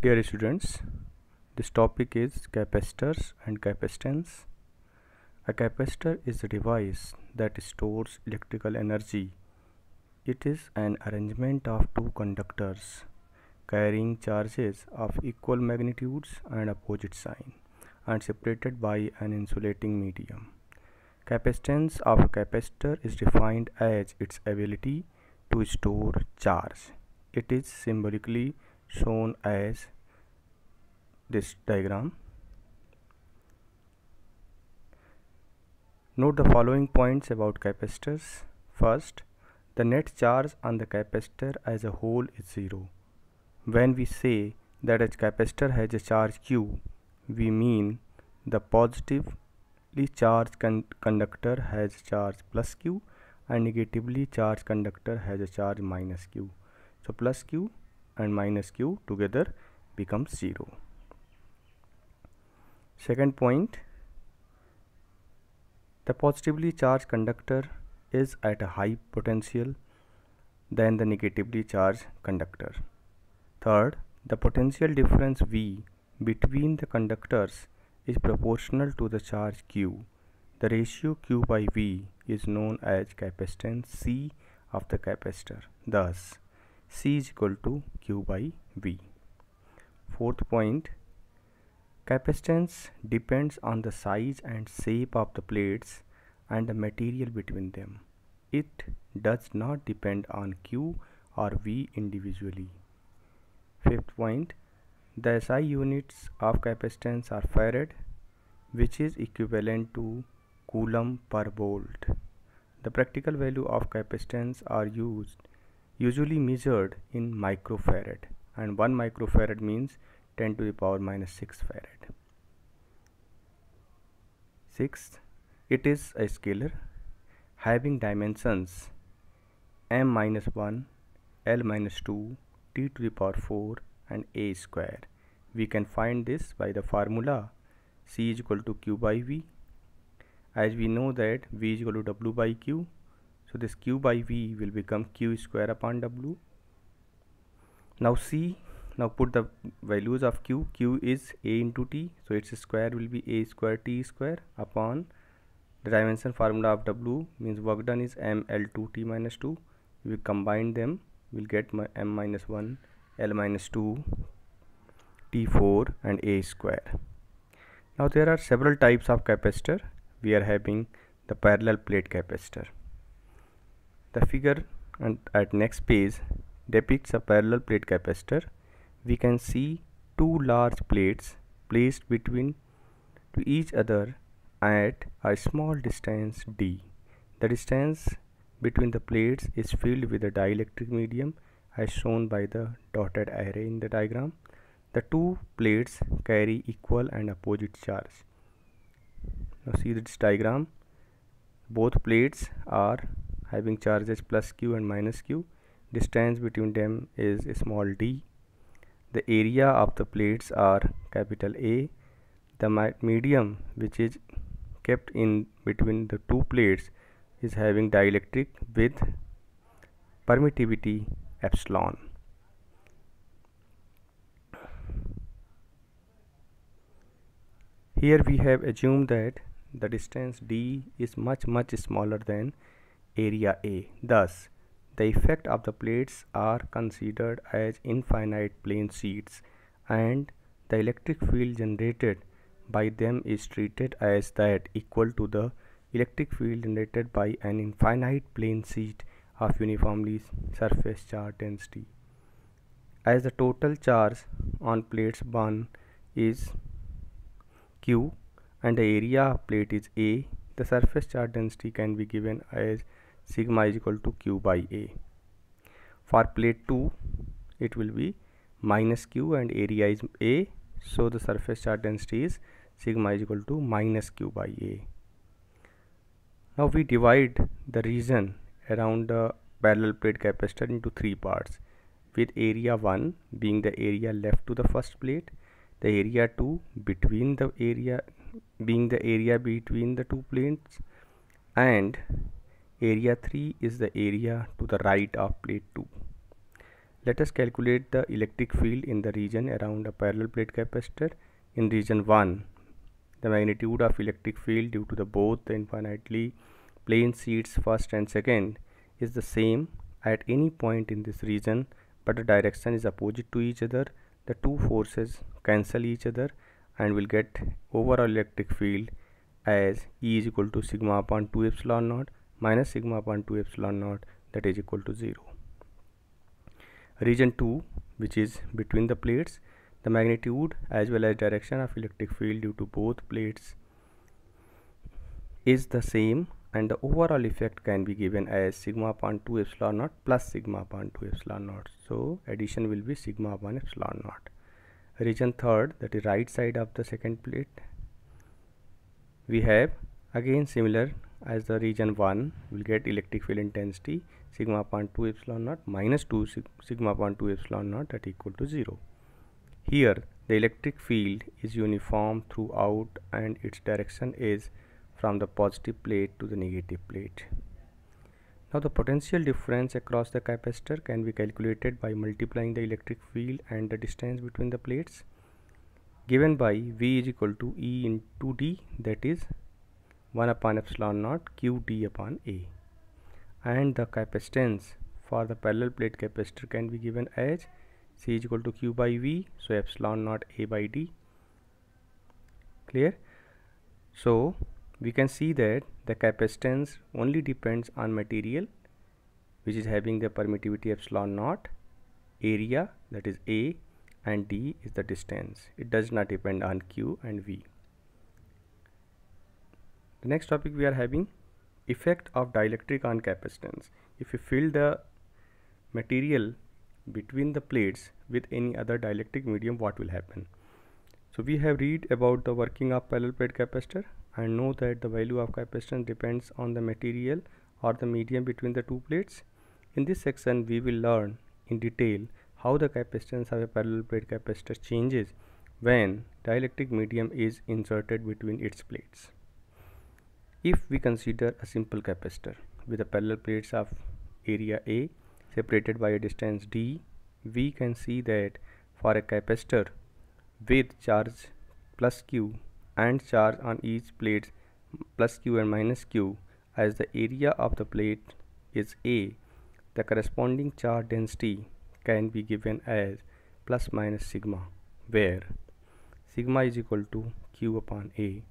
Dear students, this topic is capacitors and capacitance. A capacitor is a device that stores electrical energy. It is an arrangement of two conductors carrying charges of equal magnitudes and opposite sign and separated by an insulating medium. Capacitance of a capacitor is defined as its ability to store charge. It is symbolically shown as this diagram. Note the following points about capacitors. First, the net charge on the capacitor as a whole is zero. When we say that a capacitor has a charge Q, we mean the positively charged con conductor has charge plus Q and negatively charged conductor has a charge minus Q. So plus Q and minus q together becomes 0. 0 second point the positively charged conductor is at a high potential than the negatively charged conductor. Third the potential difference v between the conductors is proportional to the charge q. The ratio q by v is known as capacitance c of the capacitor. Thus C is equal to Q by V. Fourth point, capacitance depends on the size and shape of the plates and the material between them. It does not depend on Q or V individually. Fifth point, the SI units of capacitance are farad which is equivalent to coulomb per volt. The practical value of capacitance are used usually measured in microfarad and 1 microfarad means 10 to the power minus 6 farad. Sixth, it is a scalar having dimensions m minus 1, l minus 2, t to the power 4 and a square. We can find this by the formula c is equal to q by v as we know that v is equal to w by q so this q by v will become q square upon w. Now c, now put the values of q. q is a into t, so its square will be a square t square upon the dimension formula of w means work done is m l2 t minus 2. If we combine them, we'll get m minus 1, l minus 2, t4 and a square. Now there are several types of capacitor. We are having the parallel plate capacitor. The figure and at next page depicts a parallel plate capacitor. We can see two large plates placed between to each other at a small distance d. The distance between the plates is filled with a dielectric medium as shown by the dotted array in the diagram. The two plates carry equal and opposite charge. Now see this diagram. Both plates are having charges plus q and minus q distance between them is a small d. The area of the plates are capital A. The medium which is kept in between the two plates is having dielectric with permittivity epsilon. Here we have assumed that the distance d is much much smaller than area A. Thus, the effect of the plates are considered as infinite plane sheets and the electric field generated by them is treated as that equal to the electric field generated by an infinite plane sheet of uniformly surface charge density. As the total charge on plates 1 is Q and the area of plate is A, the surface charge density can be given as sigma is equal to q by a. For plate 2 it will be minus q and area is a. So the surface charge density is sigma is equal to minus q by a. Now we divide the region around the parallel plate capacitor into three parts with area 1 being the area left to the first plate the area 2 between the area being the area between the two plates and area 3 is the area to the right of plate 2 let us calculate the electric field in the region around a parallel plate capacitor in region 1 the magnitude of electric field due to the both infinitely plane sheets first and second is the same at any point in this region but the direction is opposite to each other. The two forces cancel each other and will get overall electric field as E is equal to sigma upon 2 epsilon naught minus sigma upon 2 epsilon naught that is equal to 0. Region 2 which is between the plates the magnitude as well as direction of electric field due to both plates is the same and the overall effect can be given as sigma upon 2 epsilon naught plus sigma upon 2 epsilon naught so addition will be sigma upon epsilon naught region third that is right side of the second plate we have again similar as the region 1 will get electric field intensity sigma upon 2 epsilon naught minus 2 sigma upon 2 epsilon naught that equal to 0 here the electric field is uniform throughout and its direction is from the positive plate to the negative plate. Now the potential difference across the capacitor can be calculated by multiplying the electric field and the distance between the plates given by V is equal to E into D that is 1 upon epsilon naught Q D upon A. And the capacitance for the parallel plate capacitor can be given as C is equal to Q by V so epsilon naught A by D. Clear? So we can see that the capacitance only depends on material which is having the permittivity epsilon naught area that is A and D is the distance. It does not depend on Q and V the next topic we are having effect of dielectric on capacitance. If you fill the material between the plates with any other dielectric medium what will happen? So we have read about the working of parallel plate capacitor and know that the value of capacitance depends on the material or the medium between the two plates. In this section we will learn in detail how the capacitance of a parallel plate capacitor changes when dielectric medium is inserted between its plates if we consider a simple capacitor with the parallel plates of area A separated by a distance d we can see that for a capacitor with charge plus q and charge on each plate plus q and minus q as the area of the plate is a the corresponding charge density can be given as plus minus sigma where sigma is equal to q upon a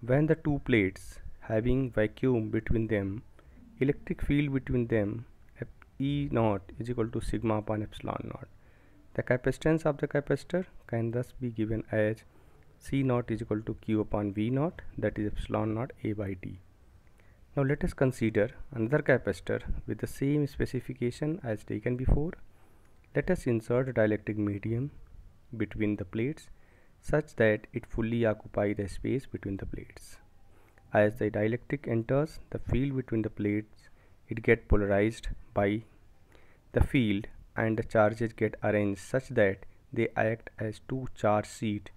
when the two plates having vacuum between them electric field between them E naught is equal to sigma upon epsilon naught. The capacitance of the capacitor can thus be given as C naught is equal to Q upon V naught that is epsilon naught A by D. Now let us consider another capacitor with the same specification as taken before. Let us insert a dielectric medium between the plates such that it fully occupy the space between the plates. As the dielectric enters the field between the plates it get polarized by the field and the charges get arranged such that they act as two charge sheet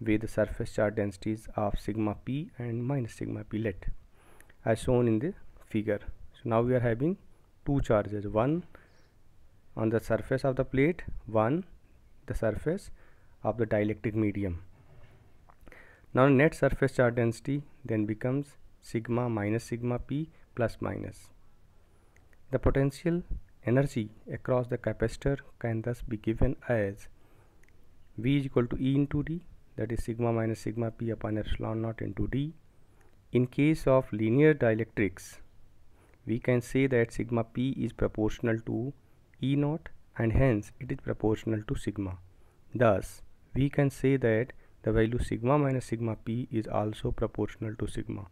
with the surface charge densities of sigma p and minus sigma p let as shown in the figure so now we are having two charges one on the surface of the plate one the surface of the dielectric medium now net surface charge density then becomes sigma minus sigma p plus minus the potential energy across the capacitor can thus be given as V is equal to E into D that is sigma minus sigma p upon epsilon naught into D. In case of linear dielectrics, we can say that sigma p is proportional to E naught and hence it is proportional to sigma. Thus, we can say that the value sigma minus sigma p is also proportional to sigma.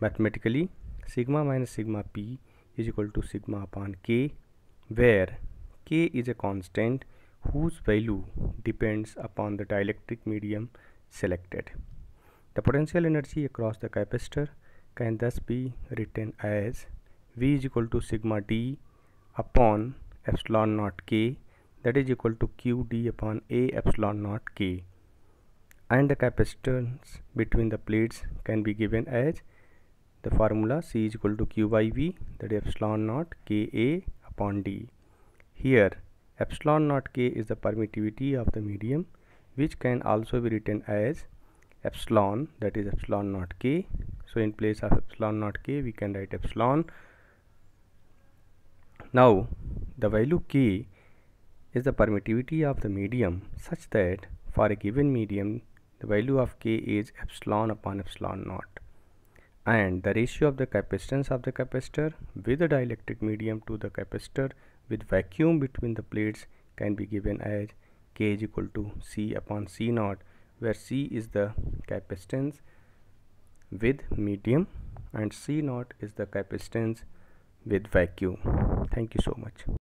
Mathematically, sigma minus sigma p is equal to sigma upon k where k is a constant whose value depends upon the dielectric medium selected. The potential energy across the capacitor can thus be written as V is equal to sigma d upon epsilon naught k that is equal to q d upon a epsilon naught k. And the capacitance between the plates can be given as the formula C is equal to Q by V that is epsilon naught Ka upon D. here epsilon naught k is the permittivity of the medium which can also be written as epsilon that is epsilon naught k. So in place of epsilon naught k we can write epsilon. Now the value k is the permittivity of the medium such that for a given medium the value of k is epsilon upon epsilon naught. And the ratio of the capacitance of the capacitor with the dielectric medium to the capacitor with vacuum between the plates can be given as k is equal to c upon c naught where c is the capacitance with medium and c naught is the capacitance with vacuum. Thank you so much